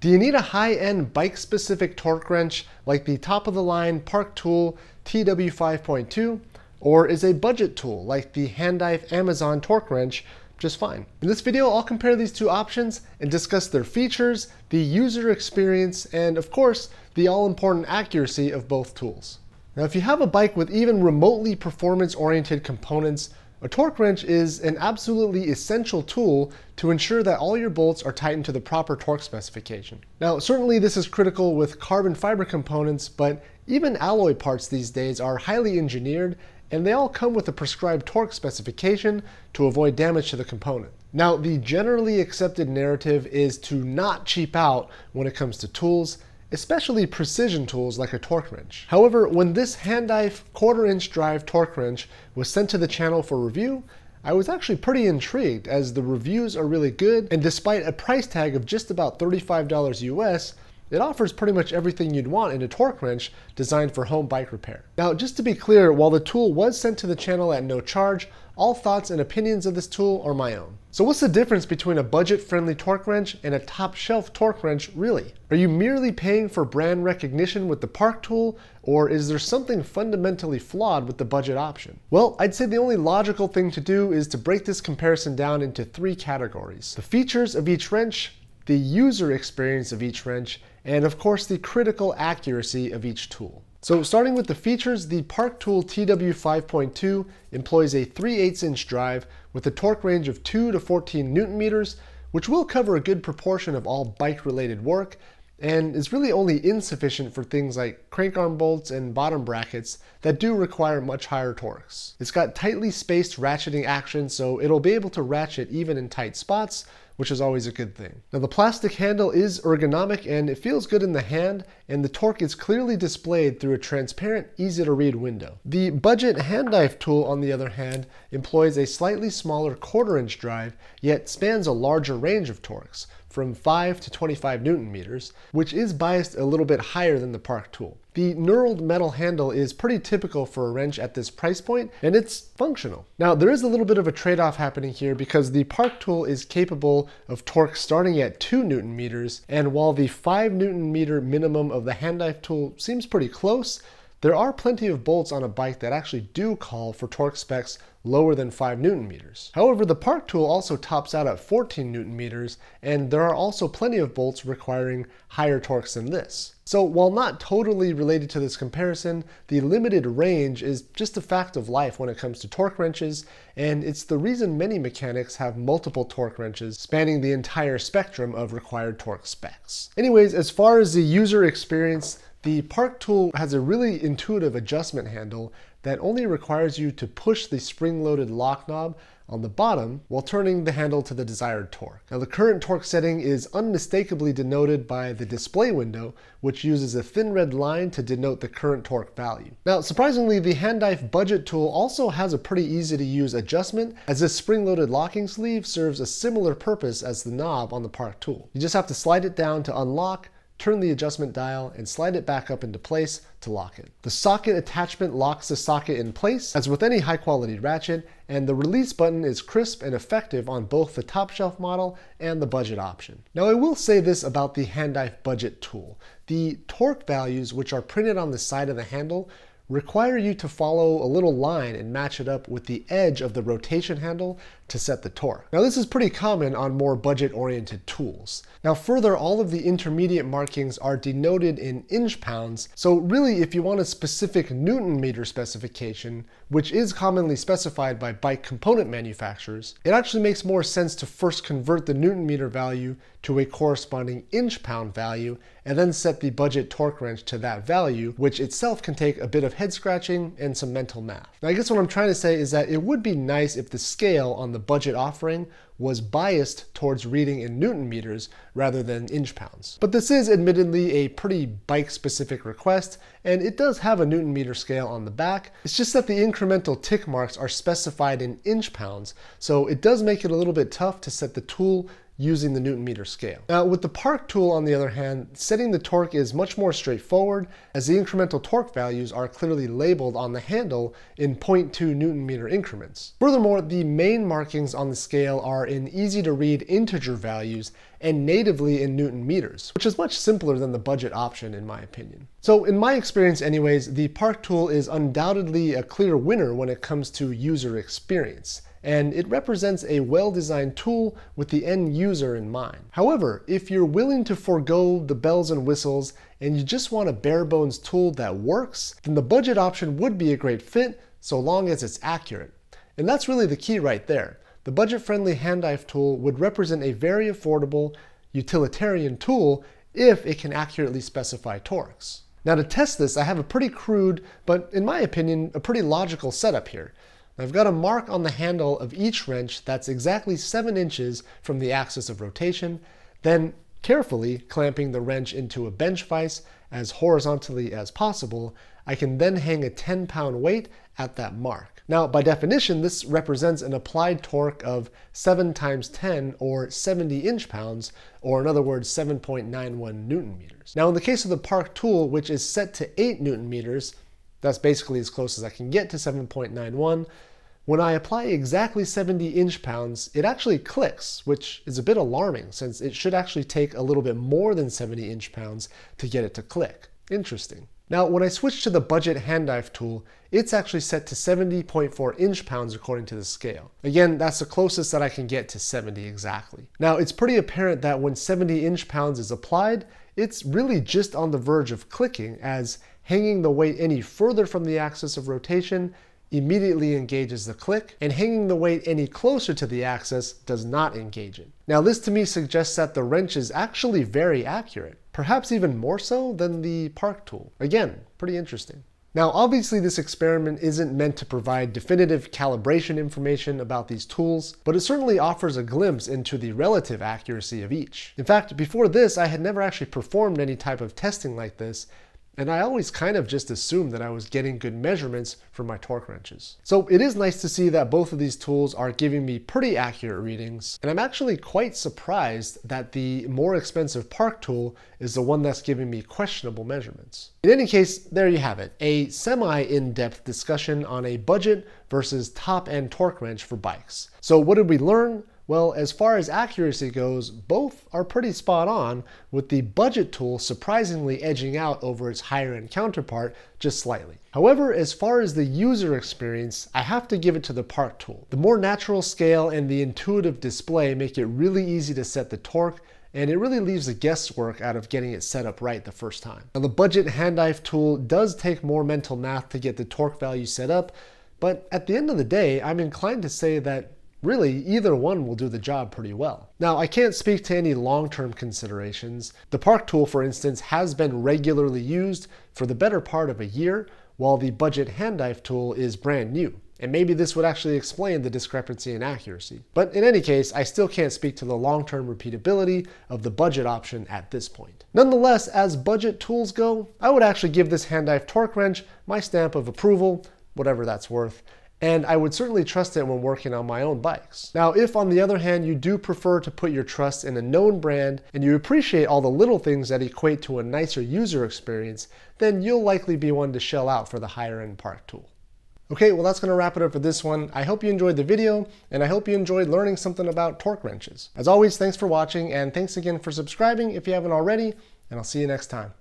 Do you need a high-end bike-specific torque wrench like the top-of-the-line Park Tool TW5.2, or is a budget tool like the Handife Amazon torque wrench just fine? In this video, I'll compare these two options and discuss their features, the user experience, and of course, the all-important accuracy of both tools. Now, if you have a bike with even remotely performance-oriented components, a torque wrench is an absolutely essential tool to ensure that all your bolts are tightened to the proper torque specification. Now, certainly this is critical with carbon fiber components, but even alloy parts these days are highly engineered and they all come with a prescribed torque specification to avoid damage to the component. Now, the generally accepted narrative is to not cheap out when it comes to tools, especially precision tools like a torque wrench. However, when this Handife quarter inch drive torque wrench was sent to the channel for review, I was actually pretty intrigued as the reviews are really good and despite a price tag of just about $35 US, it offers pretty much everything you'd want in a torque wrench designed for home bike repair. Now, just to be clear, while the tool was sent to the channel at no charge, all thoughts and opinions of this tool are my own. So what's the difference between a budget-friendly torque wrench and a top-shelf torque wrench really? Are you merely paying for brand recognition with the Park tool, or is there something fundamentally flawed with the budget option? Well, I'd say the only logical thing to do is to break this comparison down into three categories. The features of each wrench, the user experience of each wrench, and of course the critical accuracy of each tool. So starting with the features, the Park Tool TW5.2 employs a 3 8 inch drive with a torque range of 2 to 14 newton meters, which will cover a good proportion of all bike related work, and is really only insufficient for things like crank arm bolts and bottom brackets that do require much higher torques. It's got tightly spaced ratcheting action, so it'll be able to ratchet even in tight spots, which is always a good thing. Now the plastic handle is ergonomic and it feels good in the hand and the torque is clearly displayed through a transparent, easy to read window. The budget Handife tool on the other hand employs a slightly smaller quarter inch drive yet spans a larger range of torques from 5 to 25 newton meters, which is biased a little bit higher than the Park tool. The knurled metal handle is pretty typical for a wrench at this price point, and it's functional. Now, there is a little bit of a trade-off happening here because the Park tool is capable of torque starting at 2 newton meters, and while the 5 newton meter minimum of the Handife tool seems pretty close, there are plenty of bolts on a bike that actually do call for torque specs lower than 5 newton meters. However, the Park tool also tops out at 14 newton meters, and there are also plenty of bolts requiring higher torques than this. So while not totally related to this comparison, the limited range is just a fact of life when it comes to torque wrenches, and it's the reason many mechanics have multiple torque wrenches spanning the entire spectrum of required torque specs. Anyways, as far as the user experience, the Park tool has a really intuitive adjustment handle that only requires you to push the spring-loaded lock knob on the bottom while turning the handle to the desired torque. Now the current torque setting is unmistakably denoted by the display window, which uses a thin red line to denote the current torque value. Now surprisingly, the Handife budget tool also has a pretty easy to use adjustment as this spring-loaded locking sleeve serves a similar purpose as the knob on the Park tool. You just have to slide it down to unlock, turn the adjustment dial, and slide it back up into place to lock it. The socket attachment locks the socket in place, as with any high quality ratchet, and the release button is crisp and effective on both the top shelf model and the budget option. Now I will say this about the Handife budget tool. The torque values, which are printed on the side of the handle, require you to follow a little line and match it up with the edge of the rotation handle to set the torque. Now this is pretty common on more budget-oriented tools. Now further, all of the intermediate markings are denoted in inch pounds, so really if you want a specific newton meter specification, which is commonly specified by bike component manufacturers, it actually makes more sense to first convert the newton meter value to a corresponding inch pound value and then set the budget torque wrench to that value, which itself can take a bit of head scratching and some mental math. Now I guess what I'm trying to say is that it would be nice if the scale on the budget offering was biased towards reading in newton meters rather than inch pounds. But this is admittedly a pretty bike specific request and it does have a newton meter scale on the back. It's just that the incremental tick marks are specified in inch pounds so it does make it a little bit tough to set the tool using the Newton meter scale. Now with the Park tool on the other hand, setting the torque is much more straightforward as the incremental torque values are clearly labeled on the handle in 0.2 Newton meter increments. Furthermore, the main markings on the scale are in easy to read integer values and natively in Newton meters, which is much simpler than the budget option in my opinion. So in my experience anyways, the Park tool is undoubtedly a clear winner when it comes to user experience and it represents a well-designed tool with the end user in mind. However, if you're willing to forego the bells and whistles and you just want a bare bones tool that works, then the budget option would be a great fit so long as it's accurate. And that's really the key right there. The budget-friendly Handife tool would represent a very affordable, utilitarian tool if it can accurately specify torques. Now to test this, I have a pretty crude, but in my opinion, a pretty logical setup here. I've got a mark on the handle of each wrench that's exactly 7 inches from the axis of rotation, then carefully clamping the wrench into a bench vise as horizontally as possible, I can then hang a 10 pound weight at that mark. Now, by definition, this represents an applied torque of 7 times 10 or 70 inch pounds, or in other words, 7.91 newton meters. Now, in the case of the Park tool, which is set to 8 newton meters, that's basically as close as I can get to 7.91, when I apply exactly 70 inch pounds, it actually clicks, which is a bit alarming since it should actually take a little bit more than 70 inch pounds to get it to click. Interesting. Now, when I switch to the budget Handife tool, it's actually set to 70.4 inch pounds according to the scale. Again, that's the closest that I can get to 70 exactly. Now, it's pretty apparent that when 70 inch pounds is applied, it's really just on the verge of clicking as hanging the weight any further from the axis of rotation immediately engages the click, and hanging the weight any closer to the axis does not engage it. Now this to me suggests that the wrench is actually very accurate, perhaps even more so than the Park tool. Again, pretty interesting. Now obviously this experiment isn't meant to provide definitive calibration information about these tools, but it certainly offers a glimpse into the relative accuracy of each. In fact, before this I had never actually performed any type of testing like this, and I always kind of just assumed that I was getting good measurements from my torque wrenches. So it is nice to see that both of these tools are giving me pretty accurate readings, and I'm actually quite surprised that the more expensive Park tool is the one that's giving me questionable measurements. In any case, there you have it, a semi-in-depth discussion on a budget versus top-end torque wrench for bikes. So what did we learn? Well, as far as accuracy goes, both are pretty spot on, with the budget tool surprisingly edging out over its higher end counterpart just slightly. However, as far as the user experience, I have to give it to the Park tool. The more natural scale and the intuitive display make it really easy to set the torque, and it really leaves the guesswork out of getting it set up right the first time. Now the budget Handife tool does take more mental math to get the torque value set up, but at the end of the day, I'm inclined to say that Really, either one will do the job pretty well. Now, I can't speak to any long-term considerations. The Park tool, for instance, has been regularly used for the better part of a year, while the budget hand tool is brand new. And maybe this would actually explain the discrepancy in accuracy. But in any case, I still can't speak to the long-term repeatability of the budget option at this point. Nonetheless, as budget tools go, I would actually give this hand torque wrench my stamp of approval, whatever that's worth and I would certainly trust it when working on my own bikes. Now, if on the other hand you do prefer to put your trust in a known brand and you appreciate all the little things that equate to a nicer user experience, then you'll likely be one to shell out for the higher end Park tool. Okay, well that's going to wrap it up for this one. I hope you enjoyed the video, and I hope you enjoyed learning something about torque wrenches. As always, thanks for watching, and thanks again for subscribing if you haven't already, and I'll see you next time.